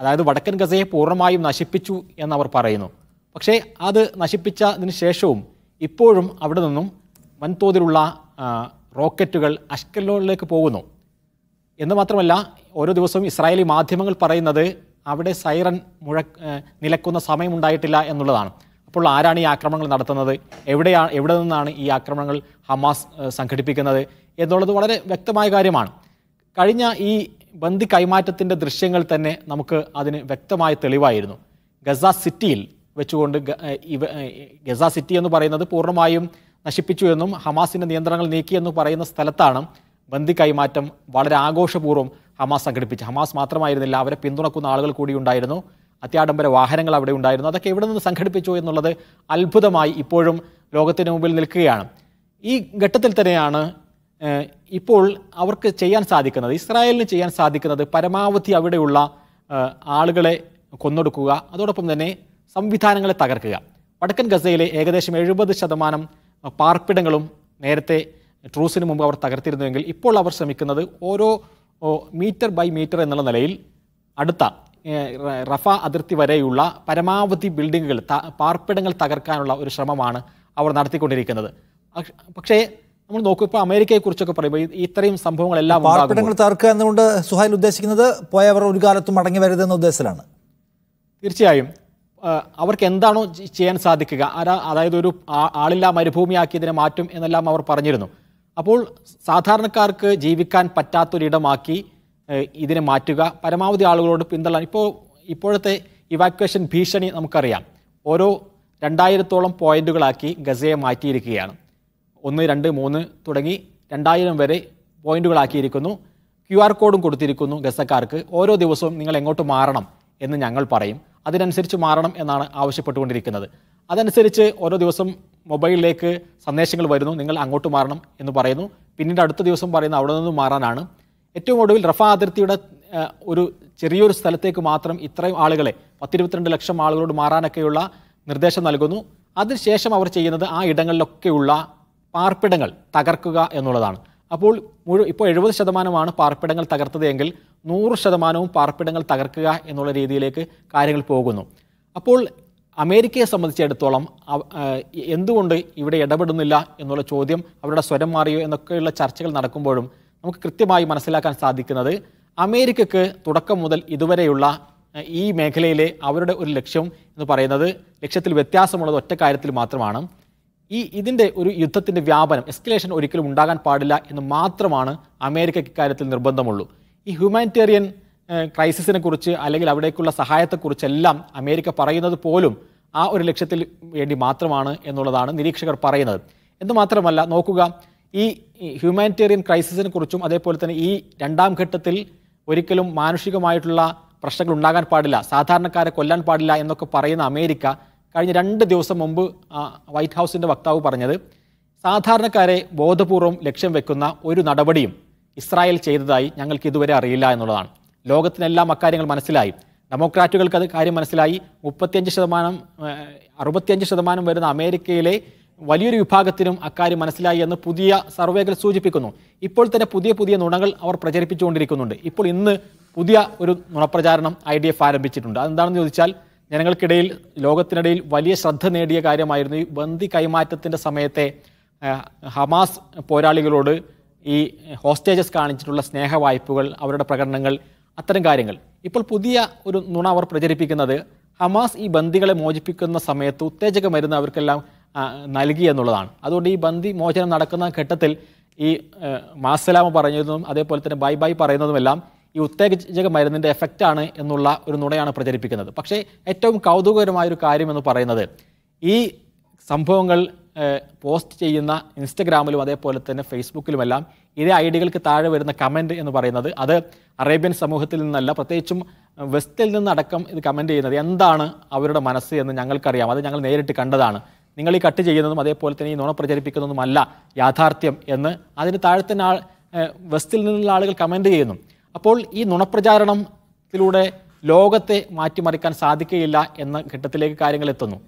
അതായത് വടക്കൻ ഗസയെ പൂർണമായും നശിപ്പിച്ചു എന്നവർ പറയുന്നു. പക്ഷേ അത് നശിപ്പിച്ചതിന് ശേഷവും ഇപ്പോഴും അവിടെ നിന്നും വൻതോതിലുള്ള റോക്കറ്റുകൾ അഷ്കലോണിലേക്ക് പോകുന്നു. എന്ന് മാത്രമല്ല ഓരോ ദിവസവും ഇസ്രായേലി മാധ്യമങ്ങൾ പറയുന്നത് അവിടെ സൈറൻ മുഴ നിലക്കുന്ന സമയമുണ്ടായിട്ടില്ല എന്നുള്ളതാണ്. അപ്പോൾ ആരാണ് ഈ ആക്രമണങ്ങൾ നടത്തുന്നത്? എവിടെയാണ് എവിടെ നിന്നാണ് ഈ ആക്രമണങ്ങൾ ഹമാസ് സംഘടിപ്പിക്കുന്നത്? എന്നുള്ളത് വളരെ വ്യക്തമായ കാര്യമാണ്. കഴിഞ്ഞ ഈ ബന്ദി കൈമാറ്റത്തിന്റെ ദൃശ്യങ്ങൾ തന്നെ നമുക്ക് അതിന് വ്യക്തമായ തെളിവായിരുന്നു. ഗസ സിറ്റിയിൽ വെച്ചുകൊണ്ട് ഗസ സിറ്റി എന്ന് പറയുന്നത് പൂർണമായും നശിപ്പിച്ചു എന്നും ഹമാസിന്റെ നിയന്ത്രണങ്ങൾ നീക്കി എന്ന് പറയുന്ന സ്ഥലത്താണ് ബന്ദി കൈമാറ്റം വളരെ ആഘോഷപൂർവം ഹമാസ് സംഘടിപ്പിച്ചു ഹമാസ് മാത്രമായിരുന്നില്ല അവരെ പിന്തുണക്കുന്ന ആളുകൾ കൂടി ഉണ്ടായിരുന്നു. അത്യാഡംബര വാഹനങ്ങൾ അവിടെ ഉണ്ടായിരുന്നു. അതൊക്കെ എവിടെ നിന്ന് സംഘടിപ്പിച്ചു എന്നുള്ളത് അത്ഭുതമായി ഇപ്പോഴും ലോകത്തിന് മുമ്പിൽ നിൽക്കുകയാണ്. ഈ ഘട്ടത്തിൽ തന്നെയാണ് ഇപ്പോൾ അവർക്ക് ചെയ്യാൻ സാധിക്കുന്നത് ഇസ്രായേലിന് ചെയ്യാൻ സാധിക്കുന്നത് പരമാവധി അവിടെയുള്ള ആളുകളെ കൊന്നൊടുക്കുക അതോടൊപ്പം തന്നെ സംവിധാനങ്ങളെ തകർക്കുക. വടക്കൻ ഗസയിലെ ഏകദേശം എഴുപത് ശതമാനം പാർപ്പിടങ്ങളും നേരത്തെ ട്രൂസിന് മുമ്പ് അവർ തകർത്തിരുന്നുവെങ്കിൽ ഇപ്പോൾ അവർ ശ്രമിക്കുന്നത് ഓരോ മീറ്റർ ബൈ മീറ്റർ എന്നുള്ള നിലയിൽ അടുത്ത റഫ അതിർത്തി വരെയുള്ള പരമാവധി ബിൽഡിങ്ങുകൾ പാർപ്പിടങ്ങൾ തകർക്കാനുള്ള ഒരു ശ്രമമാണ് അവർ നടത്തിക്കൊണ്ടിരിക്കുന്നത്. പക്ഷേ നമ്മൾ നോക്കൂ ഇപ്പോൾ അമേരിക്കയെക്കുറിച്ചൊക്കെ പറയുമ്പോൾ ഇത്രയും സംഭവങ്ങളെല്ലാം പാർപ്പിടങ്ങൾ തകർക്കുക എന്നുകൊണ്ട് സുഹൈൽ ഉദ്ദേശിക്കുന്നത് പോയവർ ഒരു കാലത്തും മടങ്ങി വരുതെന്ന ഉദ്ദേശത്തിലാണ്. തീർച്ചയായും. അവർക്ക് എന്താണോ ചെയ്യാൻ സാധിക്കുക. ആരാ അതായത് ഒരു ആളില്ലാ മരുഭൂമിയാക്കി ഇതിനെ മാറ്റും എന്നെല്ലാം അവർ പറഞ്ഞിരുന്നു. അപ്പോൾ സാധാരണക്കാർക്ക് ജീവിക്കാൻ പറ്റാത്തൊരിടമാക്കി ഇതിനെ മാറ്റുക പരമാവധി ആളുകളോട് പിന്തള്ളാൻ. ഇപ്പോൾ ഇപ്പോഴത്തെ ഇവാക്വേഷൻ ഭീഷണി നമുക്കറിയാം. ഓരോ രണ്ടായിരത്തോളം പോയിന്റുകളാക്കി ഗസയെ മാറ്റിയിരിക്കുകയാണ്. ഒന്ന് രണ്ട് മൂന്ന് തുടങ്ങി രണ്ടായിരം വരെ പോയിന്റുകളാക്കിയിരിക്കുന്നു. ക്യു ആർ കോഡും കൊടുത്തിരിക്കുന്നു ഗസക്കാർക്ക്. ഓരോ ദിവസവും നിങ്ങൾ എങ്ങോട്ട് മാറണം എന്ന് ഞങ്ങൾ പറയും. അതിനനുസരിച്ച് മാറണം എന്നാണ് ആവശ്യപ്പെട്ടുകൊണ്ടിരിക്കുന്നത്. അതനുസരിച്ച് ഓരോ ദിവസം മൊബൈലിലേക്ക് സന്ദേശങ്ങൾ വരുന്നു. നിങ്ങൾ അങ്ങോട്ട് മാറണം എന്ന് പറയുന്നു. പിന്നീട് അടുത്ത ദിവസം പറയുന്ന അവിടെ നിന്ന് മാറാനാണ്. ഏറ്റവും ഒടുവിൽ റഫ അതിർത്തിയുടെ ഒരു ചെറിയൊരു സ്ഥലത്തേക്ക് മാത്രം ഇത്രയും ആളുകളെ പത്തിരുപത്തിരണ്ട് ലക്ഷം ആളുകളോട് മാറാനൊക്കെയുള്ള നിർദ്ദേശം നൽകുന്നു. അതിനുശേഷം അവർ ചെയ്യുന്നത് ആ ഇടങ്ങളിലൊക്കെയുള്ള പാർപ്പിടങ്ങൾ തകർക്കുക എന്നുള്ളതാണ്. അപ്പോൾ മുഴു ഇപ്പോൾ എഴുപത് ശതമാനമാണ് പാർപ്പിടങ്ങൾ തകർത്തത് എങ്കിൽ നൂറ് ശതമാനവും പാർപ്പിടങ്ങൾ തകർക്കുക എന്നുള്ള രീതിയിലേക്ക് കാര്യങ്ങൾ പോകുന്നു. അപ്പോൾ അമേരിക്കയെ സംബന്ധിച്ചിടത്തോളം എന്തുകൊണ്ട് ഇവിടെ ഇടപെടുന്നില്ല എന്നുള്ള ചോദ്യം അവരുടെ സ്വരം മാറിയോ എന്നൊക്കെയുള്ള ചർച്ചകൾ നടക്കുമ്പോഴും നമുക്ക് കൃത്യമായി മനസ്സിലാക്കാൻ സാധിക്കുന്നത് അമേരിക്കക്ക് തുടക്കം മുതൽ ഇതുവരെയുള്ള ഈ മേഖലയിലെ അവരുടെ ഒരു ലക്ഷ്യം എന്ന് പറയുന്നത് ലക്ഷ്യത്തിൽ വ്യത്യാസമുള്ളത് ഒറ്റ കാര്യത്തിൽ മാത്രമാണ്. ഈ ഇതിന്റെ ഒരു യുദ്ധത്തിന്റെ വ്യാപനം എസ്കലേഷൻ ഒരിക്കലും ഉണ്ടാകാൻ പാടില്ല എന്ന് മാത്രമാണ് അമേരിക്കയ്ക്ക് കാര്യത്തിൽ നിർബന്ധമുള്ളൂ. ഈ ഹ്യൂമാനിറ്റേറിയൻ ക്രൈസിസിനെ കുറിച്ച് അല്ലെങ്കിൽ അവിടേക്കുള്ള സഹായത്തെക്കുറിച്ചെല്ലാം അമേരിക്ക പറയുന്നത് പോലും ആ ഒരു ലക്ഷ്യത്തിൽ വേണ്ടി മാത്രമാണ് എന്നുള്ളതാണ് നിരീക്ഷകർ പറയുന്നത്. എന്ന് മാത്രമല്ല നോക്കുക ഈ ഹ്യൂമാനിറ്റേറിയൻ ക്രൈസിസിനെ കുറിച്ചും അതേപോലെ തന്നെ ഈ രണ്ടാം ഘട്ടത്തിൽ ഒരിക്കലും മാനുഷികമായിട്ടുള്ള പ്രശ്നങ്ങൾ ഉണ്ടാകാൻ പാടില്ല സാധാരണക്കാരെ കൊല്ലാൻ പാടില്ല എന്നൊക്കെ പറയുന്ന അമേരിക്ക കഴിഞ്ഞ രണ്ട് ദിവസം മുമ്പ് വൈറ്റ് ഹൗസിന്റെ വക്താവ് പറഞ്ഞത് സാധാരണക്കാരെ ബോധപൂർവം ലക്ഷ്യം വെക്കുന്ന ഒരു നടപടിയും ഇസ്രായേൽ ചെയ്തതായി ഞങ്ങൾക്ക് ഇതുവരെ അറിയില്ല എന്നുള്ളതാണ്. ലോകത്തിനെല്ലാം അക്കാര്യങ്ങൾ മനസ്സിലായി. ഡെമോക്രാറ്റുകൾക്ക് അത് കാര്യം മനസ്സിലായി. മുപ്പത്തിയഞ്ച് ശതമാനം അറുപത്തിയഞ്ച് ശതമാനം വരുന്ന അമേരിക്കയിലെ വലിയൊരു വിഭാഗത്തിനും അക്കാര്യം മനസ്സിലായി എന്ന് പുതിയ സർവേകൾ സൂചിപ്പിക്കുന്നു. ഇപ്പോൾ തന്നെ പുതിയ പുതിയ നുണകൾ അവർ പ്രചരിപ്പിച്ചുകൊണ്ടിരിക്കുന്നുണ്ട്. ഇപ്പോൾ ഇന്ന് പുതിയ ഒരു നുണപ്രചാരണം ഐ ഡി എഫ് ആരംഭിച്ചിട്ടുണ്ട്. അതെന്താണെന്ന് ചോദിച്ചാൽ ജനങ്ങൾക്കിടയിൽ ലോകത്തിനിടയിൽ വലിയ ശ്രദ്ധ നേടിയ കാര്യമായിരുന്നു ഈ ബന്ദി കൈമാറ്റത്തിന്റെ സമയത്തെ ഹമാസ് പോരാളികളോട് ഈ ഹോസ്റ്റേജസ് കാണിച്ചിട്ടുള്ള സ്നേഹ വായ്പകൾ അവരുടെ പ്രകടനങ്ങൾ അത്തരം കാര്യങ്ങൾ. ഇപ്പോൾ പുതിയ ഒരു നുണ അവർ പ്രചരിപ്പിക്കുന്നത് ഹമാസ് ഈ ബന്ദികളെ മോചിപ്പിക്കുന്ന സമയത്ത് ഉത്തേജക മരുന്ന് അവർക്കെല്ലാം നൽകി എന്നുള്ളതാണ്. അതുകൊണ്ട് ഈ ബന്ദി മോചനം നടക്കുന്ന ഘട്ടത്തിൽ ഈ മാസലാമ പറഞ്ഞതും അതേപോലെ തന്നെ ബൈ ബൈ പറയുന്നതുമെല്ലാം ഈ ഉത്തേജക മരുന്നിന്റെ എഫക്റ്റാണ് എന്നുള്ള ഒരു നുണയാണ് പ്രചരിപ്പിക്കുന്നത്. പക്ഷേ ഏറ്റവും കൗതുകകരമായ ഒരു കാര്യം എന്ന് പറയുന്നത് ഈ സംഭവങ്ങൾ പോസ്റ്റ് ചെയ്യുന്ന ഇൻസ്റ്റഗ്രാമിലും അതേപോലെ തന്നെ ഫേസ്ബുക്കിലുമെല്ലാം ഇതേ ഐഡികൾക്ക് താഴെ വരുന്ന കമന്റ് എന്ന് പറയുന്നത് അത് അറേബ്യൻ സമൂഹത്തിൽ നിന്നല്ല പ്രത്യേകിച്ചും വെസ്റ്റിൽ നിന്നടക്കം ഇത് കമന്റ് ചെയ്യുന്നത് എന്താണ് അവരുടെ മനസ്സ് എന്ന് ഞങ്ങൾക്കറിയാം. അത് ഞങ്ങൾ നേരിട്ട് കണ്ടതാണ്. നിങ്ങൾ ഈ കട്ട് ചെയ്യുന്നതും അതേപോലെ തന്നെ ഈ നുണ പ്രചരിപ്പിക്കുന്നതുമല്ല യാഥാർത്ഥ്യം എന്ന് അതിന് താഴെ തന്നെ ആൾ വെസ്റ്റിൽ നിന്നുള്ള ആളുകൾ കമന്റ് ചെയ്യുന്നു. അപ്പോൾ ഈ നുണപ്രചാരണത്തിലൂടെ ലോകത്തെ മാറ്റിമറിക്കാൻ സാധിക്കുകയില്ല എന്ന ഘട്ടത്തിലേക്ക് കാര്യങ്ങൾ എത്തുന്നു.